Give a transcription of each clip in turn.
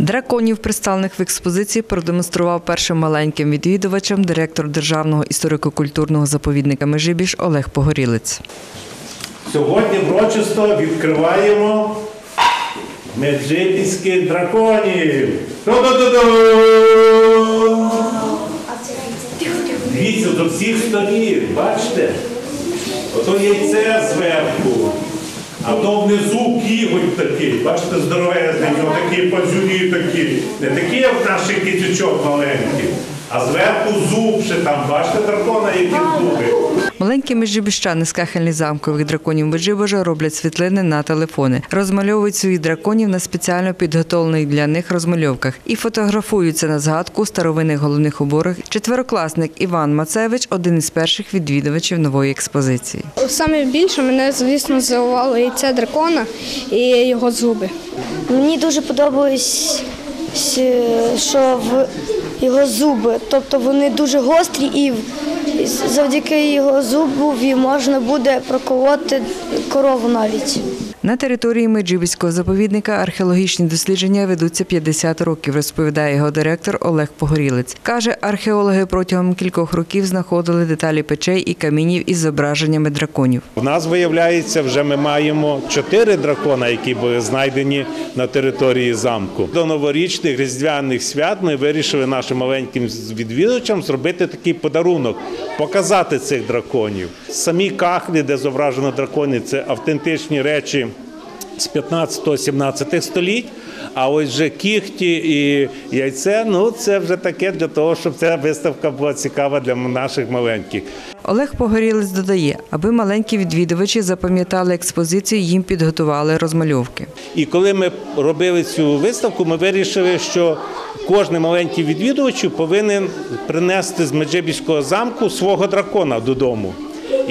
Драконів, представлених в експозиції, продемонстрував першим маленьким відвідувачам директор Державного історико-культурного заповідника Межибіж Олег Погорілець. Сьогодні врочисто відкриваємо меджибіських драконів. Дивіться до всіх сторін, бачите? Ото яйце зверху, а то внизу кіготь такий, бачите, здоровезний, такі пазюрі такі. Не такі, як наших кітючок маленьких, а зверху зуб ще там, бачите, дракона, які зуби. Маленькі межибіщани з кахельних замкових драконів Меджибожа роблять світлини на телефони, розмальовують своїх драконів на спеціально підготовлених для них розмальовках і фотографуються на згадку старовинних головних уборах. Четверокласник Іван Мацевич один із перших відвідувачів нової експозиції. Саме більше мене, звісно, здивувало яйце дракона і його зуби. Мені дуже подобалось, що в його зуби, тобто вони дуже гострі і завдяки його зубові можна буде проколоти корову навіть. На території Меджибіського заповідника археологічні дослідження ведуться 50 років, розповідає його директор Олег Погорілець. Каже, археологи протягом кількох років знаходили деталі печей і камінів із зображеннями драконів. У нас виявляється, вже ми маємо чотири дракона, які були знайдені на території замку. До новорічних різдвяних свят ми вирішили нашим маленьким відвідувачам зробити такий подарунок, показати цих драконів. Самі кахлі, де зображено дракони, це автентичні речі з 15-17 століть. А ось вже кіхті і яйце ну це вже таке для того, щоб ця виставка була цікава для наших маленьких. Олег Погорілець додає, аби маленькі відвідувачі запам'ятали експозицію, їм підготували розмальовки. І коли ми робили цю виставку, ми вирішили, що кожен маленький відвідувач повинен принести з Меджибіського замку свого дракона додому.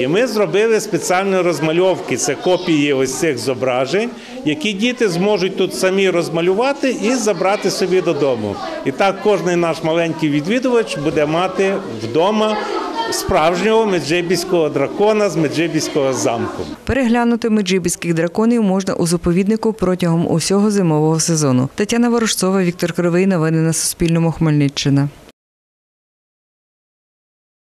І ми зробили спеціальні розмальовки. Це копії ось цих зображень, які діти зможуть тут самі розмалювати і забрати собі додому. І так кожен наш маленький відвідувач буде мати вдома справжнього меджибіського дракона з меджибіського замку. Переглянути меджибіських драконів можна у заповіднику протягом усього зимового сезону. Тетяна Ворожцова, Віктор Кривий. Новини на Суспільному. Хмельниччина.